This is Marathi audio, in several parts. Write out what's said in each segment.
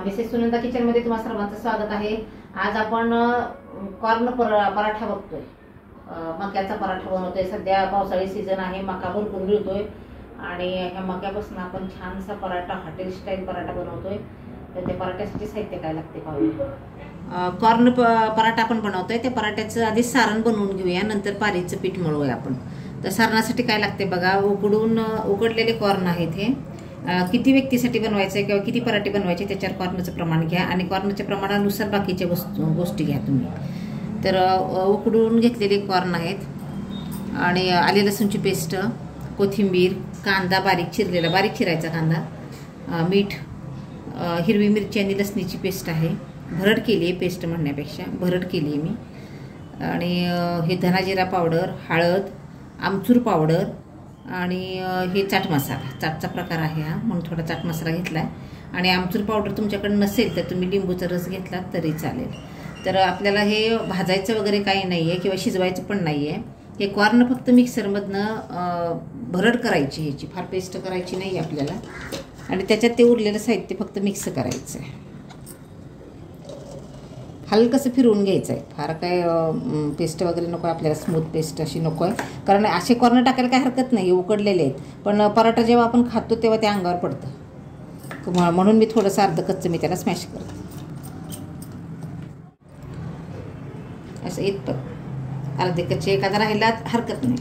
मिसेस सुनंदा किचनमध्ये तुम्हाला सर्वांचं स्वागत आहे. आज आपण कॉर्न पराठा बघतोय. मक्याचा पराठा बनवतोय. सध्या पावसाळी सीझन आहे मका भरपूर मिळतोय. आणि ह्या मक्यापासून आपण छानसा पराठा हॉटेल स्टाईल पराठा बनवतोय. तर त्या पराठ्यासाठी साहित्य काय लागते पाहूया. कॉर्न पराठा आपण बनवतोय. त्या पराठ्याचं आधी सारण बनवून घेऊया. नंतर पारीचं पीठ मळूया आपण. तर सारणासाठी काय लागते बघा उकडून उकडलेले कॉर्न आहेत हे. किती व्यक्तीसाठी बनवायचं आहे किंवा किती पराठे बनवायचे त्याच्यावर कॉर्नचं प्रमाण घ्या आणि कॉर्नच्या प्रमाणानुसार बाकीच्या वस्तू गोष्टी घ्या तुम्ही. तर उकडून घेतलेले कॉर्न आहेत आणि आले लसूणची पेस्ट कोथिंबीर कांदा बारीक चिरलेला बारीक चिरायचा कांदा मीठ हिरवी मिरची आणि लसणीची पेस्ट आहे. भरड केली आहे पेस्ट म्हणण्यापेक्षा भरड केली आहे मी. आणि हे धनाजिरा पावडर हळद आमचूर पावडर आणि हे चाट मसाला. चाटचा प्रकार आहे हा म्हणून थोडा चाट मसाला घेतला आहे आणि आमचूर पावडर तुमच्याकडे नसेल तर तुम्ही लिंबूचा रस घेतला तरी चालेल. तर आपल्याला हे भाजायचं वगैरे काही नाही आहे किंवा शिजवायचं पण नाही आहे हे कॉर्न फक्त मिक्सरमधनं भरड करायची ह्याची. फार पेस्ट करायची नाही आहे आपल्याला. आणि त्याच्यात ते उरलेलं साहित्य फक्त मिक्स करायचं आहे हलकंसं फिरवून घ्यायचं आहे फार काय पेस्ट वगैरे नको आहे आपल्याला स्मूथ पेस्ट अशी नको आहे. कारण असे कॉर्न टाकायला काय हरकत नाही उकडलेले आहेत. पण पराठा जेव्हा आपण खातो तेव्हा ते अंगावर पडतं. म्हणून मी थोडंसं अर्ध कच्चं मी त्याला स्मॅश करते. असं इतपत. अर्धे कच्चे एखादा राहिला हरकत नाही.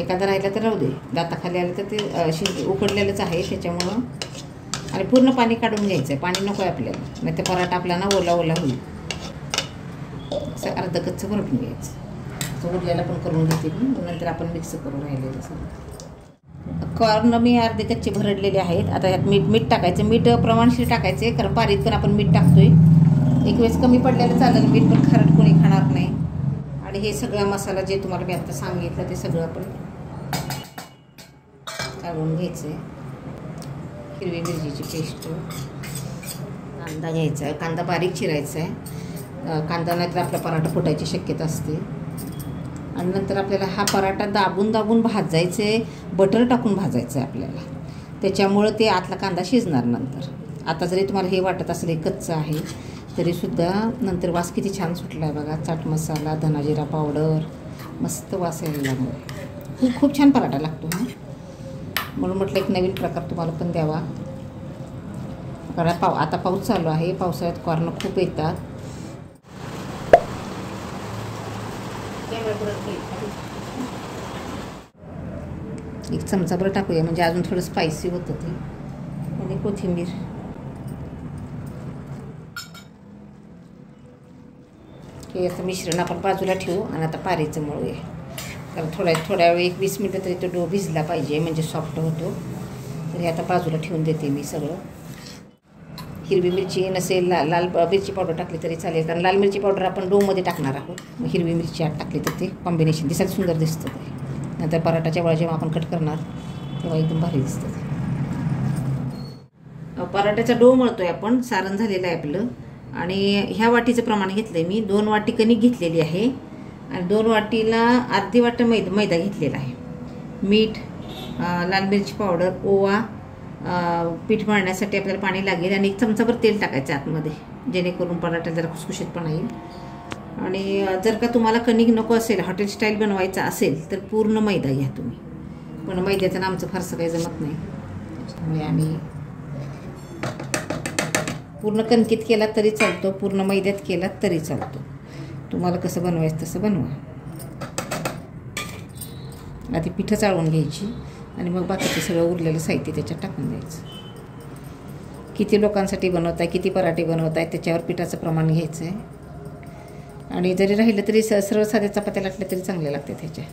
एखादा राहिला तर राहू दे. दाताखाली आलं तर ते अशी शिज उकडलेलंच आहे त्याच्यामुळं आणि पूर्ण पाणी काढून घ्यायचं आहे पाणी नको आहे आपल्याला. नाही ते पराठा आपला ना ओला ओला होईल. असं अर्ध कच्चं भरपून घ्यायचं. असं उरलेला पण करून घेते मी. नंतर आपण मिक्स करून राहिलेलं सगळं. कॉर्न मी अर्धे कच्चे भरडलेले आहेत. आता यात मीठ मीठ टाकायचं. मीठ प्रमाणशीर टाकायचे कारण पारीत पण आपण मीठ टाकतोय. एक वेळेस कमी पडलेलं चालेल. मीठ पण खारट कोणी खाणार नाही. आणि हे सगळा मसाला जे तुम्हाला मी आता सांगितलं ते सगळं आपण काढून घ्यायचं आहे हिरवी मिरचीची पेस्ट. कांदा घ्यायचा आहे. कांदा बारीक चिरायचा आहे. कांदा नाहीतर आपला पराठा फुटायची शक्यता असते. आणि नंतर आपल्याला हा पराठा दाबून दाबून भाजायचं आहे बटर टाकून भाजायचं आहे आपल्याला. त्याच्यामुळं ते आतला कांदा शिजणार नंतर. आता जरी तुम्हाला हे वाटत असेल हे कच्चं आहे तरीसुद्धा नंतर वास किती छान सुटला आहे बघा. चाट मसाला धनाजिरा पावडर मस्त वास यायला लागला खूप खूप छान पराठा लागतो हा. म्हणून म्हटलं एक नवीन प्रकार तुम्हाला पण द्यावा. कारण पाव आता पाऊस चालू आहे पावसाळ्यात कॉर्न खूप येतात. एक चमचा बरं टाकूया म्हणजे अजून थोडं स्पायसी होतं ते. आणि कोथिंबीर. हे असं मिश्रण आपण बाजूला ठेवू आणि आता पारीचं मळूया. कारण थोड्या थोड्या वेळ एक वीस मिनटं तरी तो डो भिजला पाहिजे म्हणजे सॉफ्ट होतो. तर हे आता बाजूला ठेवून देते मी सगळं. हिरवी मिरची नसेल लाल लाल मिरची पावडर टाकली तरी चालेल कारण लाल मिरची पावडर आपण डोमध्ये टाकणार आहोत. मग हिरवी मिरची आत टाकली तर ते कॉम्बिनेशन दिसायला सुंदर दिसतं ते. नंतर पराठाच्या वेळा जेव्हा आपण कट करणार तेव्हा एकदम भारी दिसतं ते. पराठ्याचा डो मळतो आहे आपण सारण झालेलं आहे आपलं. आणि ह्या वाटीचं प्रमाण घेतलं आहे मी. दोन वाटी कणिक घेतलेली आहे. आणि दोन वाटीला अर्धी वाट मैदा मैदा घेतलेला आहे. मीठ लाल मिरची पावडर ओवा पीठ मळण्यासाठी आपल्याला पाणी लागेल आणि एक चमचाभर तेल टाकायचं आतमध्ये जेणेकरून पराठा जरा खुसखुशीतपणा येईल आणि जर का तुम्हाला कणिक नको असेल हॉटेल स्टाईल बनवायचा असेल तर पूर्ण मैदा घ्या तुम्ही. पण मैद्याचं ना आमचं फारसं काही जमत नाही. त्याच्यामुळे आम्ही पूर्ण कणकीत केला तरी चालतो पूर्ण मैद्यात केला तरी चालतो. तुम्हाला कसं बनवायचं तसं बनवा. आधी पिठं चाळून घ्यायची आणि मग बाकीचं सगळं उरलेलं साहित्य त्याच्यात टाकून द्यायचं. किती लोकांसाठी बनवत आहे किती पराठे बनवत आहे त्याच्यावर पिठाचं प्रमाण घ्यायचं आहे आणि जरी राहिलं तरी स सरळ साध्या चपात्या लागल्या तरी चांगल्या लागतात त्याच्या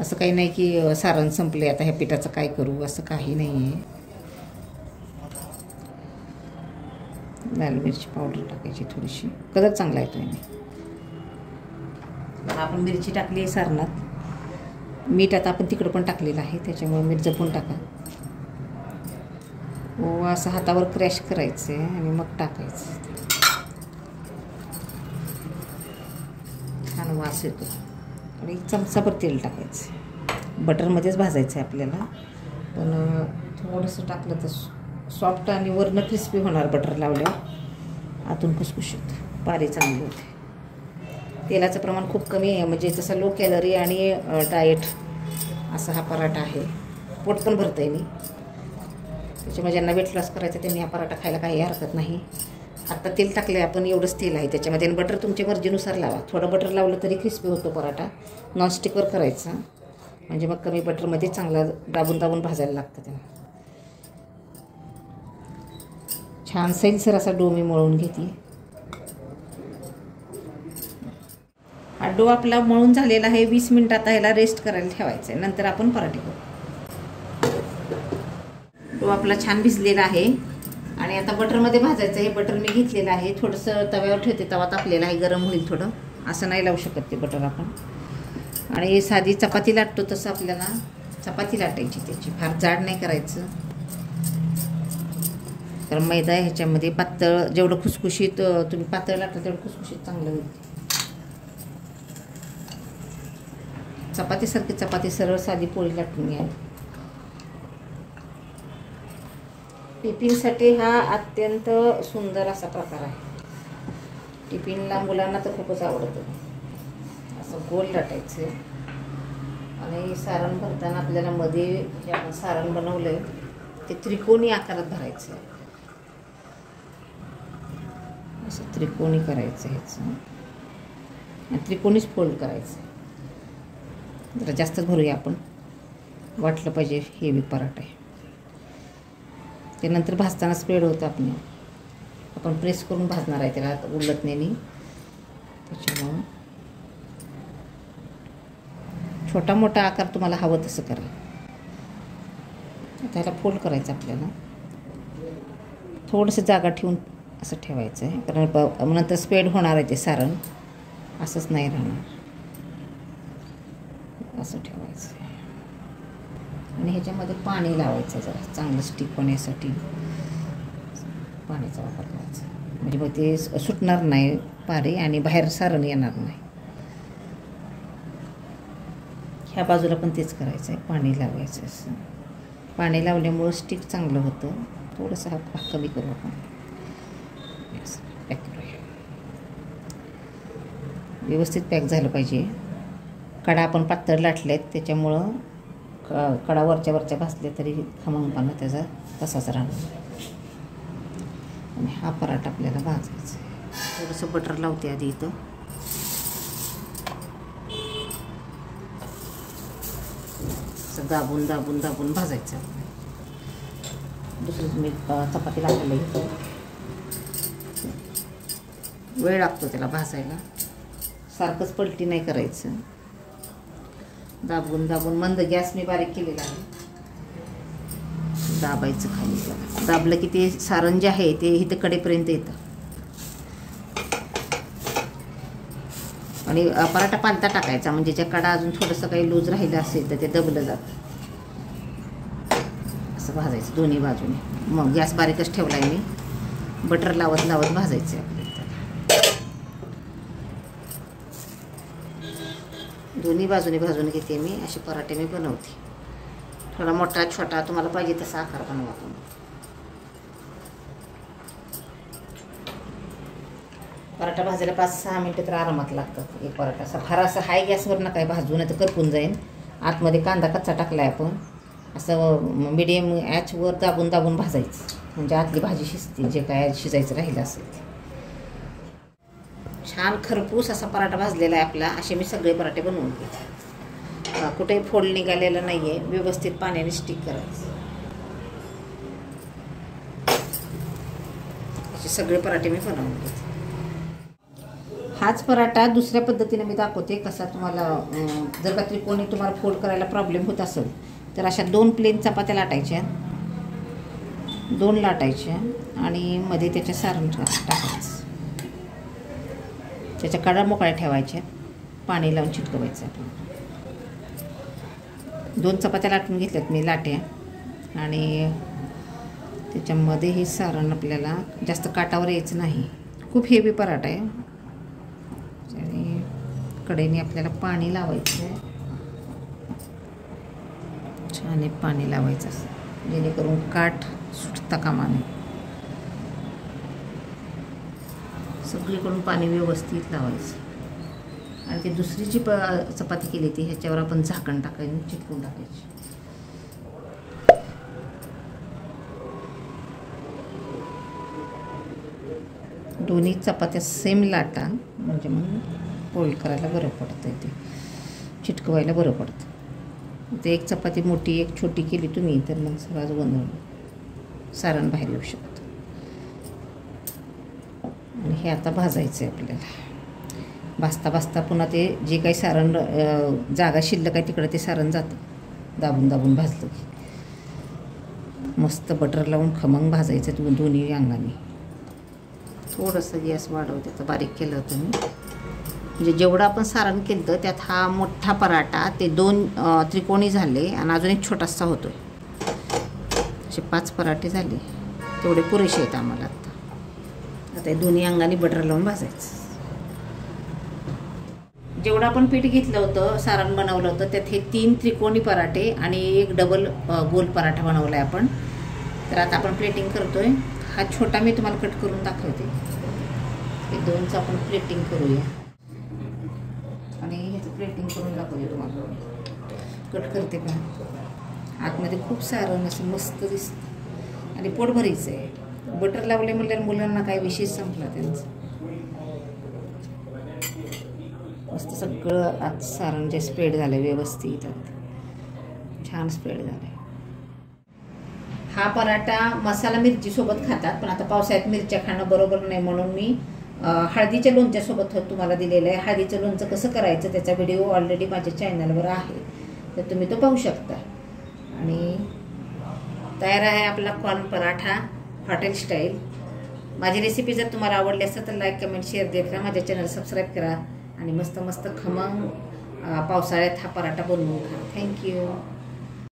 असं काही नाही की सारण संपले आता ह्या पिठाचं काय करू असं काही नाही आहे लाल मिरची पावडर टाकायची थोडीशी. कलर चांगला येतो आहे आपण मिरची टाकली आहे सारणात मीठ आता आपण तिकडं पण टाकलेलं आहे त्याच्यामुळे मीठ जपून टाका. ओ असं हातावर क्रॅश करायचं आहे आणि मग टाकायचं. छान वास येतो आणि एक चमचाभर तेल टाकायचं. बटरमध्येच भाजायचं आहे आपल्याला. पण थोडंसं टाकलं तर सॉफ्ट आणि वरनं क्रिस्पी होणार बटर लावल्यावर. आतून खुसखुशीत. पारी चांगली होते. तेलाचं प्रमाण खूप कमी आहे. म्हणजे जसं लो कॅलरी आणि डाएट असा हा पराठा आहे. पोट पण भरतं आहे मी. त्याच्यामुळे ज्यांना वेट लॉस करायचं त्यांनी हा पराठा खायला काही हरकत नाही. आत्ता तेल टाकलं आहे आपण एवढंच तेल आहे त्याच्यामध्ये. आणि बटर तुमच्या मर्जीनुसार लावा. थोडं बटर लावलं तरी क्रिस्पी होतो पराठा. नॉनस्टिकवर करायचा. म्हणजे मग कमी बटरमध्ये चांगला दाबून दाबून भाजायला लागतं त्याला. छान सैलसर असा डो मी मळून घेते हा डो आपला मळून झालेला आहे वीस मिनिटात ह्याला रेस्ट करायला ठेवायचं आहे नंतर आपण पराठे करू. डो आपला छान भिजलेला आहे. आणि आता बटरमध्ये भाजायचं हे बटर मी घेतलेलं आहे. थोडंसं तव्यावर ठेवते. तवा तापलेला आहे गरम होईल थोडं. असं नाही लावू शकत ते बटर आपण. आणि साधी चपाती लाटतो तसं आपल्याला. चपाती लाटायची त्याची. फार जाड नाही करायचं. कारण मैदा ह्याच्यामध्ये पातळ जेवढं खुसखुशीत तुम्ही पातळ लाटता तेवढं खुसखुशीत चांगलं होईल. चपातीसारखी चपाती सरळ साधी पोळी लाटून घ्या. टिफिनसाठी हा अत्यंत सुंदर असा प्रकार आहे. टिफिनला मुलांना तर खूपच आवडतं. असं गोल लाटायचं. आणि सारण भरताना आपल्याला मध्ये जे आपण सारण बनवलं आहे ते त्रिकोणी आकारात भरायचं. असं त्रिकोणी करायचं ह्याचं. त्रिकोणीच फोल्ड करायचं. जरा जास्तच भरूया आपण. वाटलं पाहिजे हेवी पराठा आहे. त्यानंतर भाजताना स्प्रेड होतं आपण आपण प्रेस करून भाजणार आहे त्याला उलटण्याने. त्याच्यामुळं छोटा मोठा आकार तुम्हाला हवं तसं करा. त्याला फोल्ड करायचं आपल्याला. थोडंसं जागा ठेवून असं ठेवायचं आहे कारण प नंतर स्प्रेड होणार आहे ते सारण. असंच नाही राहणार. असं ठेवायचं आणि ह्याच्यामध्ये पाणी लावायचं जरा. चांगलं स्टिक होण्यासाठी. पाण्याचा वापर करायचा. म्हणजे मग ते सुटणार नाही पारी आणि बाहेर सारण येणार नाही. ह्या बाजूला पण तेच करायचं आहे पाणी लावायचं असं. पाणी लावल्यामुळं स्टिक चांगलं होतं. थोडंसं हा कमी करू आपण पॅक करूया व्यवस्थित पॅक झालं पाहिजे. कडा आपण पातळ लाटले आहेत त्याच्यामुळं क कडा वरच्या वरच्या भासले तरी खमंगपणा त्याचा तसाच राहणार. आणि हा पराठा आपल्याला भाजायचा आहे. थोडंसं बटर लावते आधी इथं. असं दाबून दाबून दाबून भाजायचं दुसरं मी चपाती लाटायला घेतो वेळ लागतो त्याला भाजायला. सारखंच पलटी नाही करायचं. दाबून दाबून मंद गॅस मी बारीक केलेला आहे. दाबायचं खाली दाबलं की ते सारण जे आहे ते इथं कडेपर्यंत येतं. आणि पराठा पालता टाकायचा म्हणजे ज्या कडा अजून थोडंसं काही लूज राहिलं असेल तर ते दबलं जातं. असं भाजायचं दोन्ही बाजूने. मग गॅस बारीकच ठेवला आहे मी. बटर लावत लावत भाजायचं आहे दोन्ही बाजूने भाजून घेते मी असे पराठे मी बनवते. थोडा मोठा छोटा तुम्हाला पाहिजे तसा आकार बनवा तुम्ही. पराठा भाजायला पाच सहा मिनटं तर आरामात लागतात. एक पराठा असा फार असं हाय गॅसवर ना काय भाजून तर करपून जाईन. आतमध्ये कांदा कच्चा टाकला आहे आपण. असं मिडियम ॲचवर दाबून दाबून भाजायचं. म्हणजे आतली भाजी शिजते जे काय शिजायचं राहिलं असेल ते. छान खरपूस असा पराठा भाजलेला आहे आपला. असे मी सगळे पराठे बनवून घेते. कुठेही फोड निघालेलं नाही आहे व्यवस्थित पाण्याने स्टिक करायचं. असे सगळे पराठे मी बनवून घेते. हाच पराठा दुसऱ्या पद्धतीने मी दाखवते. कसा तुम्हाला जर का त्रिकोणी तुम्हाला फोल्ड करायला प्रॉब्लेम होत असेल तर अशा दोन प्लेन चपात्या लाटायच्या. दोन लाटायच्या आणि मध्ये त्याच्या सारण टाकायचं. त्याच्या कडा मोकळ्या ठेवायच्या. पाणी लावून चिटकवायचं आपण. दोन चपात्या लाटून घेतल्यात मी लाट्या. आणि त्याच्यामध्ये हे सारण आपल्याला जास्त काटावर यायचं नाही. खूप हेवी पराठा आहे. आणि कडेने आपल्याला पाणी लावायचं आहे छान पाणी लावायचं. असं जेणेकरून काठ सुटता कामा नये. सगळीकडून पाणी व्यवस्थित लावायचं. आणि ती दुसरी जी प चपाती केली ती ह्याच्यावर आपण झाकण टाकायचं चिटकून टाकायची. दोन्ही चपात्या सेम लाटा म्हणजे मग पोळी करायला बरं पडतं ते. चिटकवायला बरं पडतं ते एक चपाती मोठी एक छोटी केली तुम्ही तर मग सगळंच गोंधळ सारण बाहेर येऊ शकतं आणि हे आता भाजायचं आहे आपल्याला. भाजता भाजता पुन्हा ते जे काही सारण जागा शिल्लक आहे तिकडं ते सारण जातं. दाबून दाबून भाजलं की. मस्त बटर लावून खमंग भाजायचं आहे दोन्ही अंगाने. थोडंसं गॅस वाढवते तर बारीक केलं होतं मी. म्हणजे जेवढं आपण सारण केलं तर त्यात हा मोठा पराठा ते दोन त्रिकोणी झाले आणि अजून एक छोटासा होतो असे पाच पराठे झाले. तेवढे पुरेसे आहेत आम्हाला. आता दोन्ही अंगाने बटर लावून भाजायचं. जेवढं आपण पीठ घेतलं होतं सारण बनवलं होतं त्यात हे तीन त्रिकोणी पराठे आणि एक डबल गोल पराठा बनवला आहे आपण. तर आता आपण प्लेटिंग करतोय. हा छोटा मी तुम्हाला कट करून दाखवते. हे दोनचं आपण प्लेटिंग करूया. आणि ह्याचं प्लेटिंग करून दाखवते तुम्हाला. कट करते का आतमध्ये खूप सारं असं मस्त दिसतं. आणि पोट भरायचं आहे बटर लावले म्हणल्यावर मुलांना काय विशेष संपला त्यांचं. मस्त सगळं आज सारण जे स्प्रेड झालं व्यवस्थित आत. छान स्प्रेड झालं हा पराठा मसाला मिरचीसोबत खातात पण आता पावसाळ्यात मिरच्या खाणं बरोबर नाही म्हणून मी हळदीच्या लोणच्यासोबत हो- तुम्हाला दिलेलं आहे. हळदीचं लोणचं कसं करायचं त्याचा व्हिडिओ ऑलरेडी माझ्या चॅनलवर आहे. तर तुम्ही तो पाहू शकता. आणि तयार आहे आपला कॉर्न पराठा. Hotel style. माझी रेसिपी जर तुम्हाला आवडली असेल तर लाईक कमेंट शेअर देत राहा. माझ्या चॅनल सबस्क्राईब करा. आणि मस्त मस्त खमंग पावसाळ्यात हा पराठा बनवून खा. थँक्यू